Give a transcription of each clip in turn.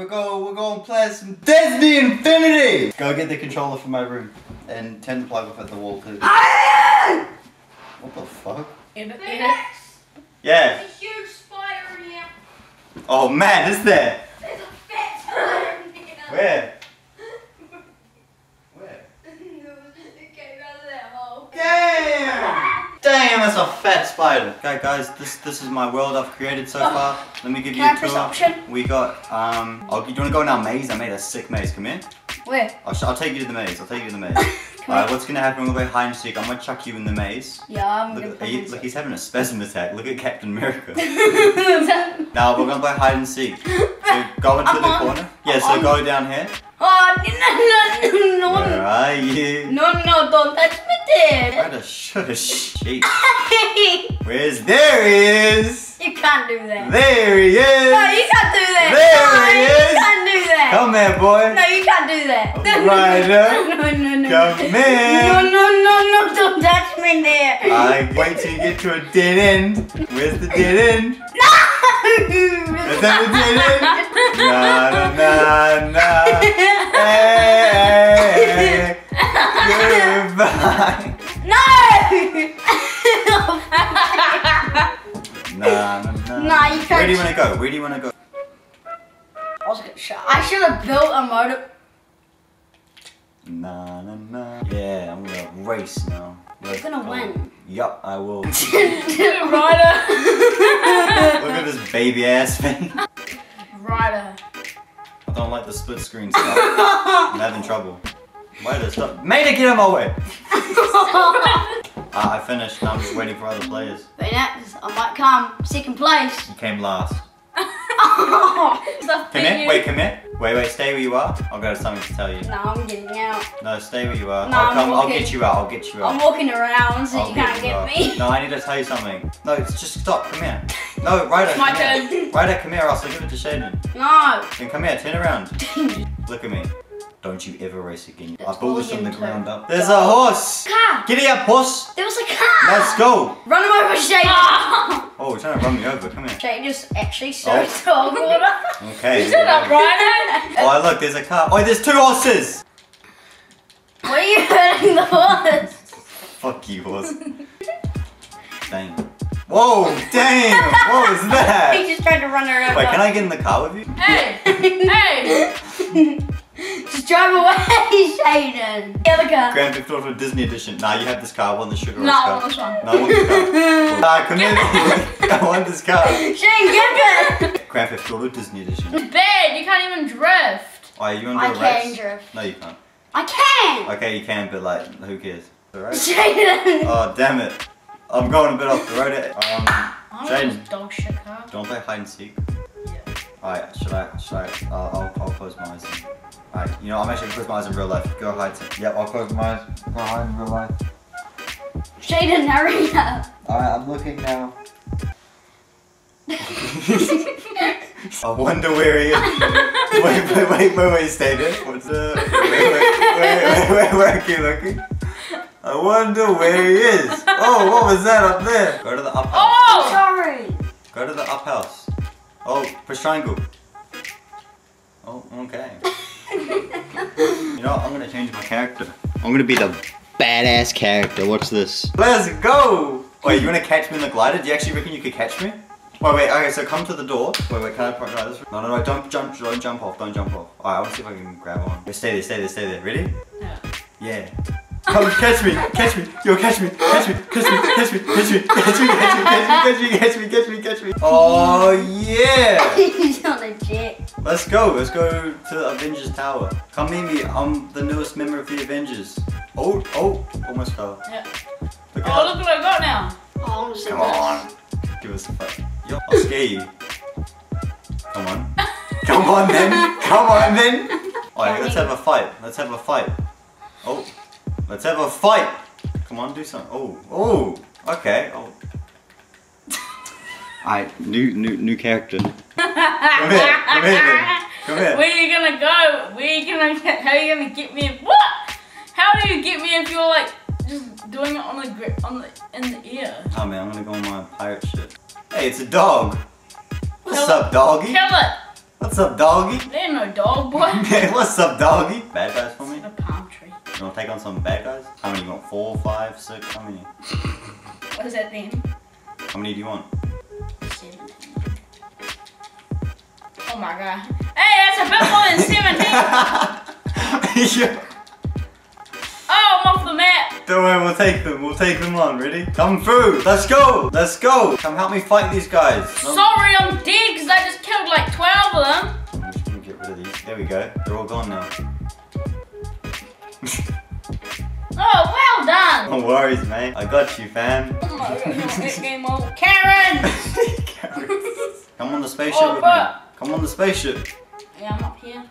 we're going, we're going to play some Disney Infinity. Go get the controller from my room and turn the plug off at the wall too. What the fuck? In, in it. Yeah. There's a huge spider in here. Oh man, is there? There's a fat spider in here. Where? Where? it came out of that hole. Damn! That's a fat spider. Okay, guys, this this is my world I've created so far. Let me give you I a press tour. option? We got um. Oh, do you want to go in our maze? I made a sick maze. Come in. Where? I'll, I'll take you to the maze. I'll take you to the maze. Alright, what's gonna happen? We'll go hide and seek. I'm gonna chuck you in the maze. Yeah, I'm Look, gonna you, look, he's having a spasm attack. Look at Captain America. now we're gonna play hide and seek. So go into the I'm on- corner. Yeah, so I'm go down here. Oh, no, no, Where no, you? no, no, don't touch me there. What a shush. Jeez. Where's there he is? you can't do that. There he is. No, you can't do that. There no, he you can't do that. Come here, boy. No, you can't do that. Ryder. No, no, no. Come here. No, no, no, no, don't touch me there. I wait till you get to a dead end. Where's the dead end? No! Is that the dead end? Na na No! Na na na. Nah, you can't. Where do you want to go? Where do you want to go? I was gonna shut. I should have built a motor. Na na na. Yeah, I'm gonna race now. Let's gonna go. win. Yup, I will. Ryder! Look at this baby ass thing. Ryder. I don't like the split screen stuff. I'm having trouble. Why did it stop? Made it get out of my way. Ah, I finished. I'm just waiting for other players. But next, I might come second place. You came last. Stop Come here. Wait, come here. Wait, wait. Stay where you are. I've got something to tell you. No, I'm getting out. No, stay where you are. No, I'll I'm come. I'll get you out. I'll get you out. I'm walking around so I'll you can't you get me. No, I need to tell you something. No, it's just stop. Come here. No, Ryder. My come here. turn. Ryder, come here. I'll give it to Shaden. No. Then come here. Turn around. Look at me. Don't you ever race again. I That's built this from the ground up. There's a horse. Car. Giddy up, horse. There was a car. Let's go. Run him over, Shane. Oh, you're trying to run me over. Come here. Shane just actually Oh. served dog water. Okay. Shut up, Ryder. Oh, look, there's a car. Oh, there's two horses. What are you hurting the horse? Fuck you, horse. Dang. Whoa, dang! What was that? He just tried to run her over. Wait, can I get in the car with you? Hey! hey! just drive away, Shaden. The other car. Grand Theft Auto Disney Edition. Nah, you have this car. I want the Sugar Rush I car. want this one. No, I want this car. Nah, come here. I want this car. Shane, get it! Grand Theft Auto Disney Edition. It's bad. You can't even drift. Oh, you want I to do a can drift. No, you can't. I can! Okay, you can, but like, who cares? Alright. Shaden! Oh, damn it. I'm going a bit off the road. Um, I this dog shit car. Don't play hide and seek? Yeah. Alright, should I, should I, I'll, I'll, I'll close my eyes. then. Alright, you know, I'm actually gonna close my eyes in real life. Go hide. To, yep, I'll close my eyes. Go hide in real life. Shaden, hurry up. Alright, I'm looking now. I wonder where he is. wait, wait, wait, wait, wait, stay there. What's the, wait, wait, wait, wait, wait, where are you looking? I wonder where he is. Oh, what was that up there? Go to the up house. Oh! Sorry. Go to the up house. Oh, press triangle. Oh, okay. You know? I'm gonna change my character. I'm gonna be the badass character. Watch this. Let's go! Wait, you wanna catch me in the glider? Do you actually reckon you could catch me? Wait, wait, okay, so come to the door. Wait, wait, can I try this? No, no, no, don't jump, don't jump off, don't jump off. Alright, I wanna see if I can grab on. Wait, stay there, stay there, stay there. Ready? Yeah. Yeah. Come catch me, catch me, yo, catch me, catch me, catch me, catch me, catch me, catch me, catch me, catch me, catch me, catch me, catch me. Oh yeah! He's on a jet. Let's go, let's go to the Avengers Tower. Come meet me, I'm the newest member of the Avengers. Oh, oh, almost fell. Yeah. Look Oh, out. look what I got now. Oh, I want to see Come this. on. Give us a fight. Yo, I'll scare you. Come on. Come on then. Come on then. Alright, let's have a fight. Let's have a fight. Oh, let's have a fight. Come on, do something. Oh, oh, okay. Oh. Alright, new, new, new character. Come here, come here then. Come here. Where are you gonna go? Where are you gonna get? How are you gonna get me? In? What? How do you get me if you're like just doing it on the gri- on the in the ear? Oh man, I'm gonna go on my pirate ship. Hey, it's a dog. What's Kill up, doggy? Kill it. What's up, doggy? There ain't no dog, boy. Hey, what's up, doggy? Bad guys for me? a palm tree. You wanna take on some bad guys? How many you want? Four, five, six? How many? What does that mean? How many do you want? Oh my god. Hey, that's a bit more than seventeen. yeah. Oh, I'm off the map. Don't worry, we'll take them. We'll take them on. Ready? Come through. Let's go. Let's go. Come help me fight these guys. No- Sorry, I'm dead because I just killed like 12 of them. I'm just gonna get rid of these. There we go. They're all gone now. Oh, well done. No worries, mate. I got you, fam. Oh my god, game over. Karen! Come on the spaceship Oh, with me. Come on the spaceship. Yeah, I'm up here.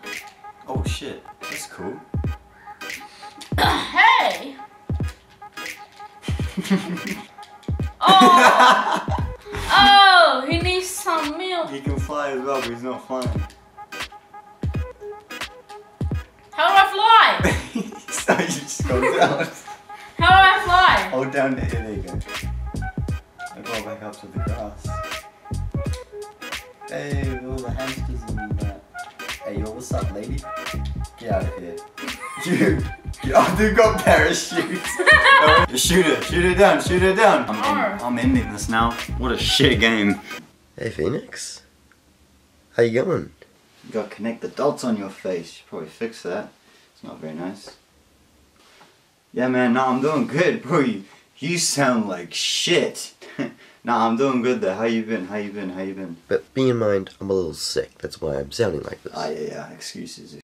Oh shit. That's cool. hey! Oh! Oh, he needs some milk. he can fly as well, but he's not flying. How do I fly? so you just go down. How do I fly? Hold down to here, there you go. I go back up to the grass. Hey, all the hamsters and that. Hey, yo, what's up, lady? Get out of here. Dude, you oh, they've got parachutes. Shoot it, shoot it down, shoot it down. I'm, Arr. I'm ending this now. What a shit game. Hey Phoenix, how you going? You gotta connect the dots on your face. You should probably fix that. It's not very nice. Yeah, man, nah, I'm doing good, bro. You, you sound like shit. Nah, I'm doing good though. How you been? How you been? How you been? But be in mind, I'm a little sick. That's why I'm sounding like this. Ah, yeah, yeah. Excuses.